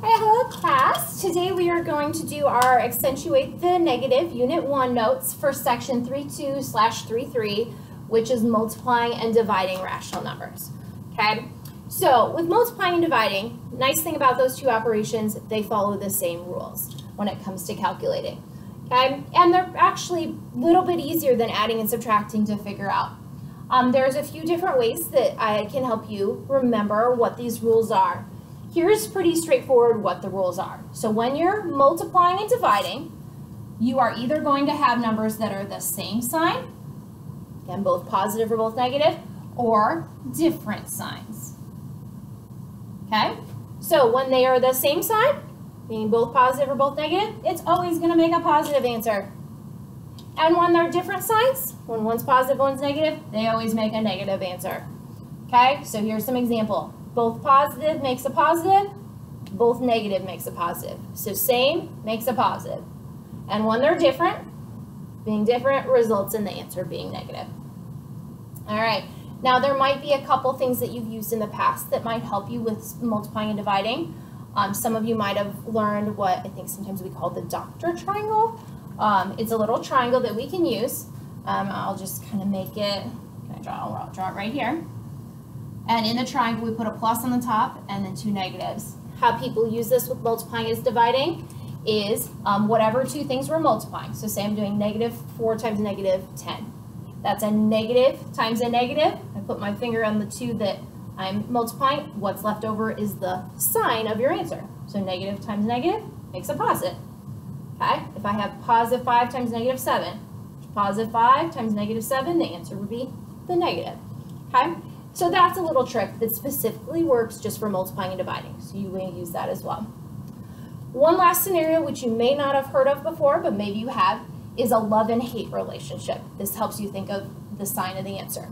Hey, hello class. Today we are going to do our accentuate the negative unit 1 notes for section 32 slash 33, which is multiplying and dividing rational numbers. Okay, so with multiplying and dividing, nice thing about those two operations, they follow the same rules when it comes to calculating. Okay, and they're actually a little bit easier than adding and subtracting to figure out. Um, there's a few different ways that I can help you remember what these rules are. Here's pretty straightforward what the rules are. So when you're multiplying and dividing, you are either going to have numbers that are the same sign, again, both positive or both negative, or different signs. Okay? So when they are the same sign, meaning both positive or both negative, it's always going to make a positive answer. And when they're different signs, when one's positive, one's negative, they always make a negative answer. Okay, so here's some example. Both positive makes a positive, both negative makes a positive. So same makes a positive. And when they're different, being different results in the answer being negative. All right, now there might be a couple things that you've used in the past that might help you with multiplying and dividing. Um, some of you might have learned what I think sometimes we call the doctor triangle. Um, it's a little triangle that we can use. Um, I'll just kind of make it, can I draw, I'll draw it right here. And in the triangle, we put a plus on the top and then two negatives. How people use this with multiplying is dividing is um, whatever two things we're multiplying. So say I'm doing negative 4 times negative 10. That's a negative times a negative. I put my finger on the two that I'm multiplying. What's left over is the sign of your answer. So negative times negative makes a positive. Okay, if I have positive 5 times negative 7, positive 5 times negative 7, the answer would be the negative. Okay, so that's a little trick that specifically works just for multiplying and dividing. So you will use that as well. One last scenario, which you may not have heard of before, but maybe you have, is a love and hate relationship. This helps you think of the sign of the answer.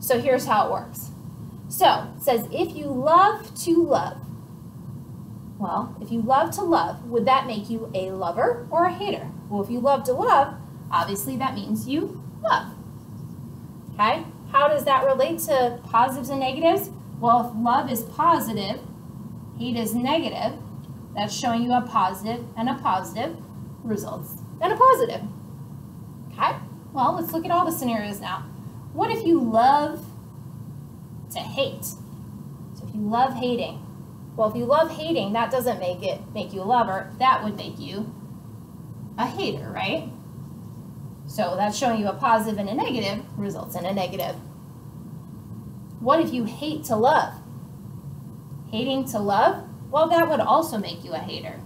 So here's how it works. So it says, if you love to love, well, if you love to love, would that make you a lover or a hater? Well, if you love to love, obviously that means you love. Okay? How does that relate to positives and negatives? Well, if love is positive, hate is negative, that's showing you a positive and a positive results and a positive. Okay? Well, let's look at all the scenarios now. What if you love to hate? So if you love hating, well, if you love hating, that doesn't make it make you a lover. That would make you a hater, right? So that's showing you a positive and a negative results in a negative. What if you hate to love? Hating to love? Well, that would also make you a hater.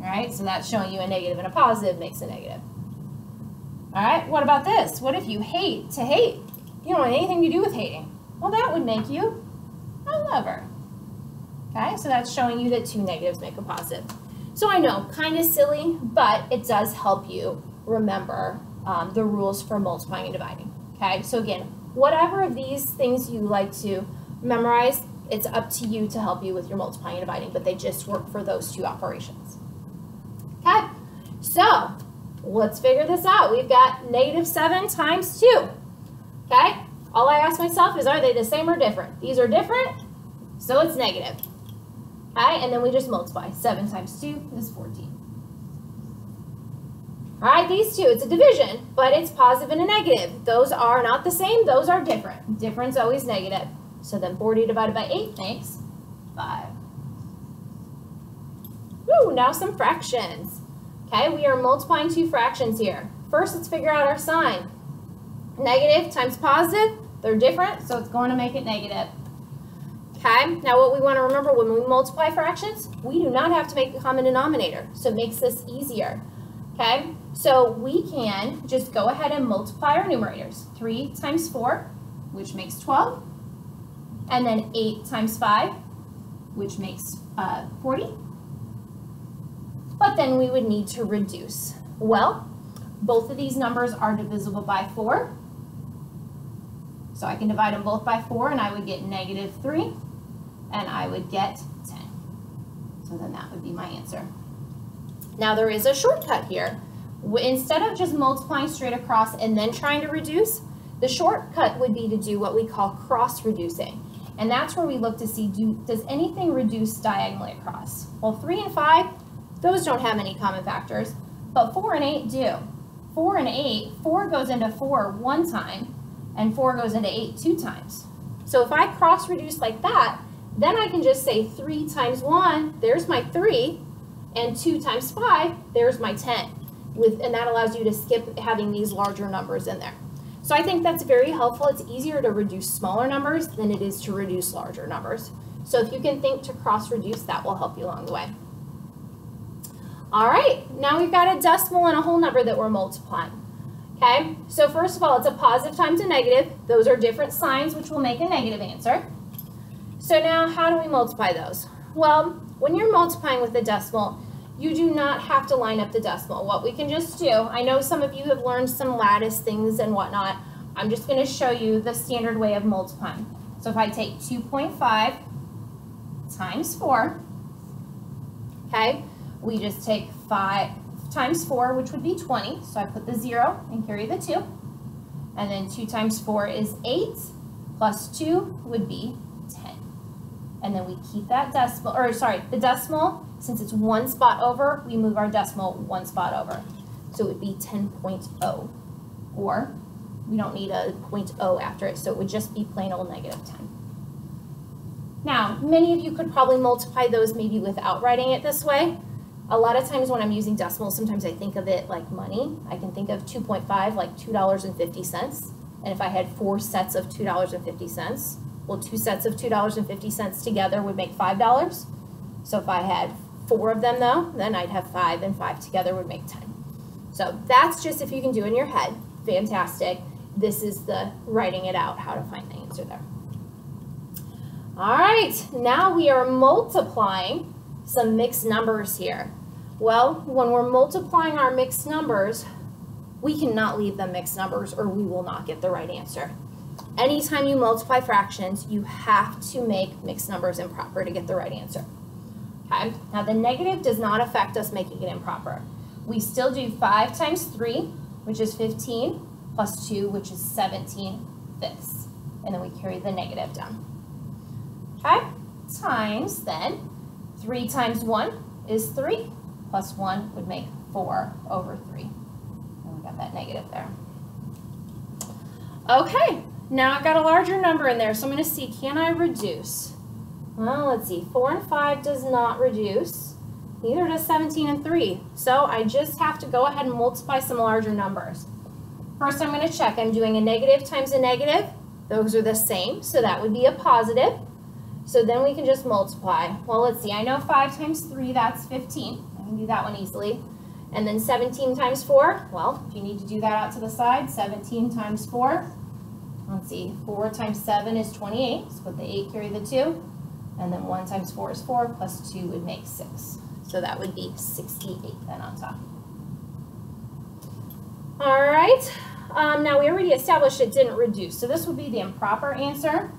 All right, so that's showing you a negative and a positive makes a negative. All right, what about this? What if you hate to hate? You don't want anything to do with hating. Well, that would make you a lover. Okay, so that's showing you that two negatives make a positive. So I know, kind of silly, but it does help you remember um, the rules for multiplying and dividing. Okay, so again, whatever of these things you like to memorize, it's up to you to help you with your multiplying and dividing, but they just work for those two operations. Okay, so let's figure this out. We've got negative 7 times 2. Okay, all I ask myself is, are they the same or different? These are different, so it's negative. Okay, and then we just multiply. 7 times 2 is 14. All right, these two, it's a division, but it's positive and a negative. Those are not the same, those are different. Difference always negative. So then 40 divided by 8 makes 5. Woo, now some fractions. Okay, we are multiplying two fractions here. First, let's figure out our sign. Negative times positive, they're different, so it's going to make it negative. Okay, now what we want to remember when we multiply fractions, we do not have to make a common denominator, so it makes this easier. Okay, so we can just go ahead and multiply our numerators. 3 times 4, which makes 12, and then 8 times 5, which makes uh, 40. But then we would need to reduce. Well, both of these numbers are divisible by 4. So I can divide them both by 4 and I would get negative 3 and I would get 10. So then that would be my answer. Now there is a shortcut here. Instead of just multiplying straight across and then trying to reduce, the shortcut would be to do what we call cross reducing. And that's where we look to see, do, does anything reduce diagonally across? Well, 3 and 5, those don't have any common factors, but 4 and 8 do. 4 and 8, 4 goes into 4 one time, and 4 goes into 8 two times. So if I cross reduce like that, then I can just say 3 times 1, there's my 3, and 2 times 5, there's my 10. With, and that allows you to skip having these larger numbers in there. So I think that's very helpful. It's easier to reduce smaller numbers than it is to reduce larger numbers. So if you can think to cross reduce, that will help you along the way. All right, now we've got a decimal and a whole number that we're multiplying. Okay, so first of all, it's a positive times a negative. Those are different signs, which will make a negative answer. So now how do we multiply those? Well, when you're multiplying with a decimal, you do not have to line up the decimal. What we can just do, I know some of you have learned some lattice things and whatnot. I'm just going to show you the standard way of multiplying. So if I take 2.5 times 4, okay, we just take 5 times 4, which would be 20. So I put the 0 and carry the 2. And then 2 times 4 is 8, plus 2 would be 10. And then we keep that decimal, or sorry, the decimal since it's one spot over, we move our decimal one spot over. So it would be 10.0. Or we don't need a 0.0 after it, so it would just be plain old negative 10. Now, many of you could probably multiply those maybe without writing it this way. A lot of times when I'm using decimals, sometimes I think of it like money. I can think of 2.5 like $2.50. And if I had four sets of $2.50, well, two sets of $2.50 together would make $5. So if I had four of them though, then I'd have five and five together would make 10. So that's just if you can do in your head, fantastic. This is the writing it out, how to find the answer there. All right, now we are multiplying some mixed numbers here. Well, when we're multiplying our mixed numbers, we cannot leave them mixed numbers or we will not get the right answer. Anytime you multiply fractions, you have to make mixed numbers improper to get the right answer. Okay, now the negative does not affect us making it improper. We still do 5 times 3, which is 15, plus 2, which is 17 fifths. And then we carry the negative down. Okay, times then 3 times 1 is 3, plus 1 would make 4 over 3. And we got that negative there. Okay, now I've got a larger number in there, so I'm going to see, can I reduce? Well, let's see. 4 and 5 does not reduce. Neither does 17 and 3. So I just have to go ahead and multiply some larger numbers. First, I'm going to check. I'm doing a negative times a negative. Those are the same, so that would be a positive. So then we can just multiply. Well, let's see. I know 5 times 3, that's 15. I can do that one easily. And then 17 times 4, well, if you need to do that out to the side, 17 times 4. Let's see, 4 times 7 is 28. So put the 8, carry the 2. And then 1 times 4 is 4, plus 2 would make 6. So that would be 68 then on top. All right, um, now we already established it didn't reduce. So this would be the improper answer.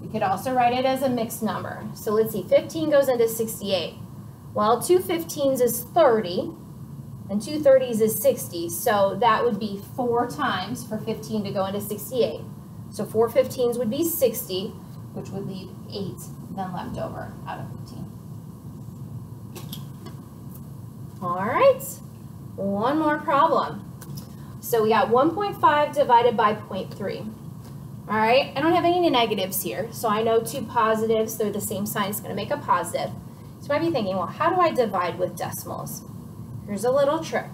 We could also write it as a mixed number. So let's see, 15 goes into 68. Well, two 15s is 30, and two thirties is 60. So that would be four times for 15 to go into 68. So four 15s would be 60, which would leave eight then left over out of 15. All right, one more problem. So we got 1.5 divided by 0.3. All right, I don't have any negatives here, so I know two positives, they're the same sign, it's gonna make a positive. So you might be thinking, well, how do I divide with decimals? Here's a little trick.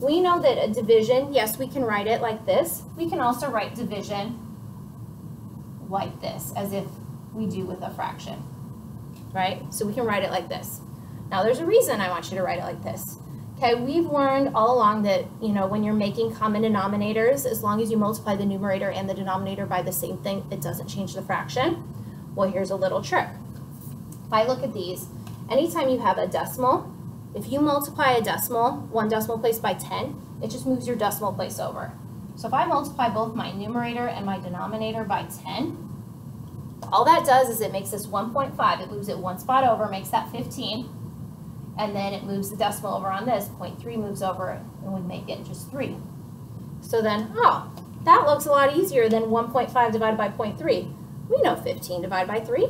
We know that a division, yes, we can write it like this. We can also write division like this, as if we do with a fraction, right? So we can write it like this. Now there's a reason I want you to write it like this. Okay, we've learned all along that, you know, when you're making common denominators, as long as you multiply the numerator and the denominator by the same thing, it doesn't change the fraction. Well, here's a little trick. If I look at these, anytime you have a decimal, if you multiply a decimal, one decimal place by 10, it just moves your decimal place over. So if I multiply both my numerator and my denominator by 10, all that does is it makes this 1.5. It moves it one spot over, makes that 15. And then it moves the decimal over on this. 0.3 moves over and we make it just 3. So then, oh, that looks a lot easier than 1.5 divided by 0.3. We know 15 divided by 3.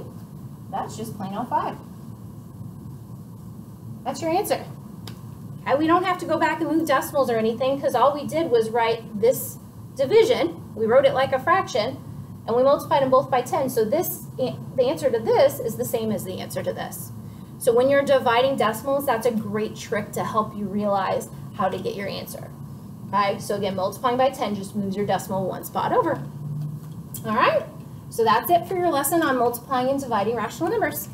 That's just plain old 5. That's your answer. Okay, we don't have to go back and move decimals or anything because all we did was write this division. We wrote it like a fraction and we multiplied them both by 10. So this, eh, the answer to this is the same as the answer to this. So when you're dividing decimals, that's a great trick to help you realize how to get your answer. Okay, so again, multiplying by 10 just moves your decimal one spot over. All right, so that's it for your lesson on multiplying and dividing rational numbers.